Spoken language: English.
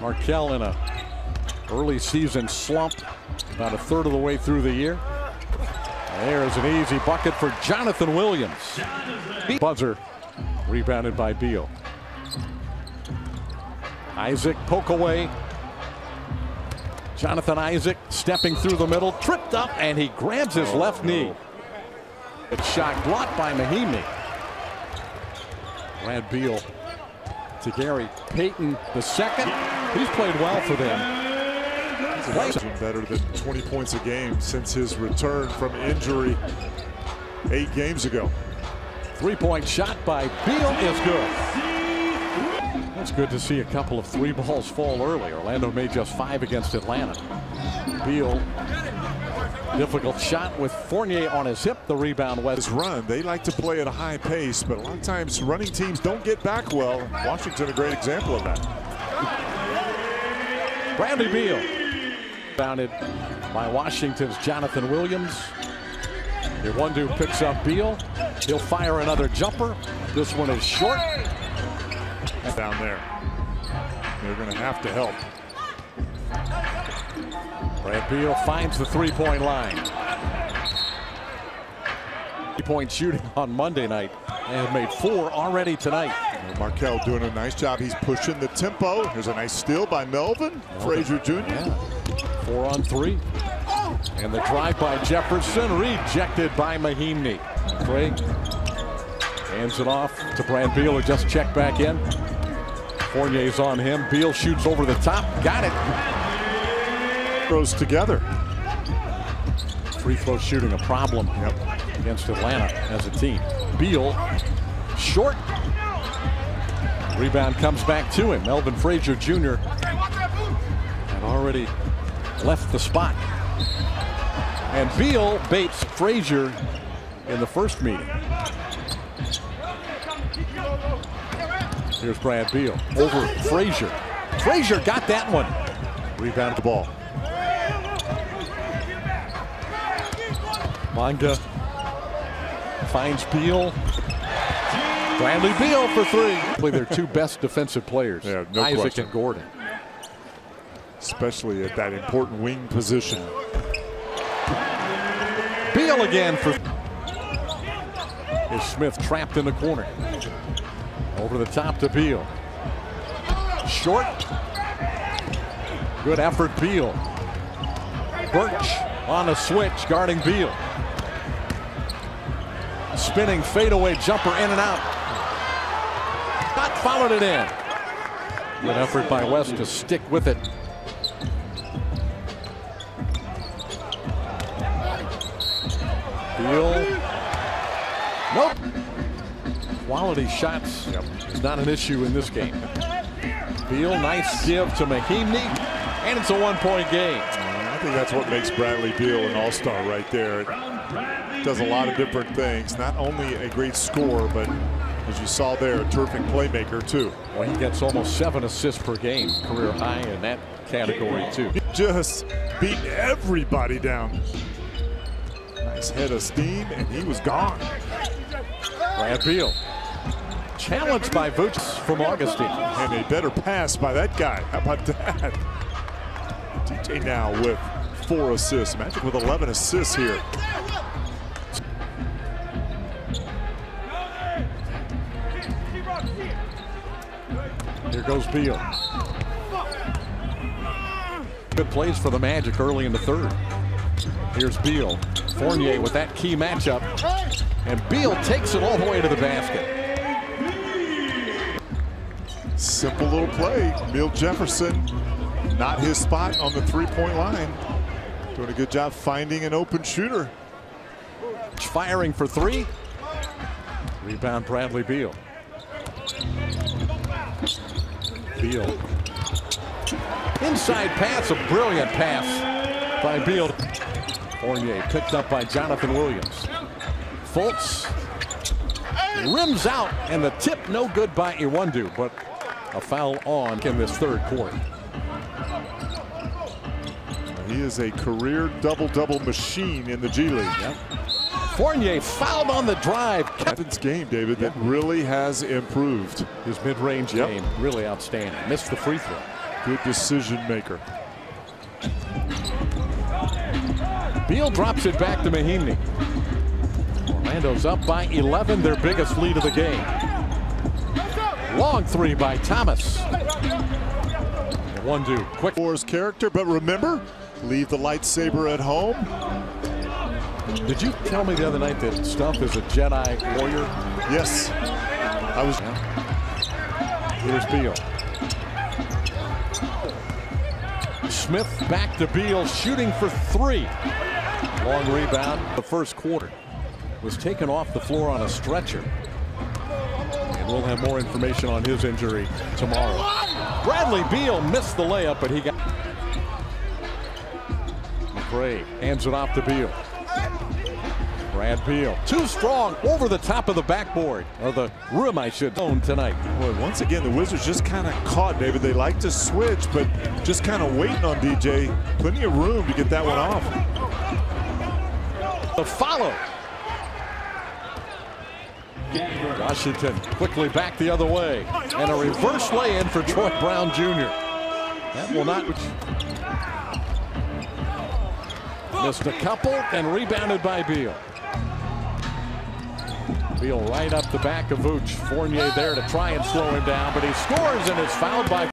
Markelle in a early season slump, about a third of the way through the year. There's an easy bucket for Jonathan Williams. Buzzer rebounded by Beal. Isaac poke away. Jonathan Isaac stepping through the middle, tripped up, and he grabs his left oh, knee. A shot blocked by Mahinmi. Brad Beal to Gary Payton the second. He's played well for them. He's better than 20 points a game since his return from injury eight games ago. Three-point shot by Beal is good. It's good to see a couple of three balls fall early. Orlando made just five against Atlanta. Beal, difficult shot with Fournier on his hip. The rebound was run. They like to play at a high pace, but a lot of times running teams don't get back well. Washington a great example of that. Bradley Beal, bounded by Washington's Jonathan Williams. Iwundu picks up Beal. He'll fire another jumper. This one is short. Down there. They're going to have to help. Brad Beal finds the three-point line. Three-point shooting on Monday night. They have made four already tonight. Markelle doing a nice job. He's pushing the tempo. Here's a nice steal by Melvin, Melvin. Frazier Jr. Yeah. Four on three. And the drive by Jefferson rejected by Mahinmi. Craig hands it off to Brad Beal who just checked back in. Fournier's on him. Beal shoots over the top. Got it. Throws together. Free throw shooting a problem yep. Against Atlanta as a team. Beal short. Rebound comes back to him. Melvin Frazier Jr. had already left the spot. And Beal baits Frazier in the first meeting. Here's Brad Beal over Frazier. Frazier got that one. Rebound the ball. Bonga finds Beal. Bradley Beal for three. They're two best defensive players, yeah, no Isaac question. and Gordon. Especially at that important wing position. Beal again for is Smith trapped in the corner. Over the top to Beal. Short. Good effort, Beal. Birch on a switch, guarding Beal. Spinning fadeaway jumper in and out. Not followed it in. Good effort by West to stick with it. Beal. Nope. Quality shots yep. is not an issue in this game. Beal, nice give to Mahinmi, and it's a one-point game. I think that's what makes Bradley Beal an all-star right there. Does a lot of different things. Not only a great scorer, but as you saw there, a terrific playmaker too. Well, he gets almost seven assists per game, career high in that category too. He just beat everybody down. Nice head of steam, and he was gone. Brad Beal. Challenged by Vooch from Augustin. And a better pass by that guy. How about that? DJ now with four assists. Magic with 11 assists here. Goes Beal. Good plays for the Magic early in the third. Here's Beal. Fournier with that key matchup. And Beal takes it all the way to the basket. Simple little play. Beal Jefferson, not his spot on the three-point line. Doing a good job finding an open shooter. Firing for three. Rebound Bradley Beal. Beal. Inside pass, a brilliant pass by Beal. Fournier picked up by Jonathan Williams. Fultz rims out, and the tip no good by Iwundu, but a foul on in this third quarter. He is a career double-double machine in the G League. Yep. Fournier fouled on the drive. Evan's game, David, that really has improved. His mid-range yep. game, really outstanding. Missed the free throw. Good decision maker. Beal drops it back to Mahinmi. Orlando's up by 11, their biggest lead of the game. Long three by Thomas. One, two, quick. For his character, but remember, leave the lightsaber at home. Did you tell me the other night that Stump is a Jedi warrior? Yes, I was. Here's Beal. Smith back to Beal, shooting for three. Long rebound. The first quarter was taken off the floor on a stretcher. And we'll have more information on his injury tomorrow. Bradley Beal missed the layup, but he got. McRae hands it off to Beal. Brad Beal, too strong over the top of the backboard, or the rim, I should own tonight. Boy, once again, the Wizards just kind of caught David. They like to switch, but just kind of waiting on DJ. Plenty of room to get that one off. The follow. Washington quickly back the other way. And a reverse lay-in for Troy Brown Jr. That will not... Missed a couple and rebounded by Beal. Beal right up the back of Vooch. Fournier there to try and slow him down, but he scores and is fouled by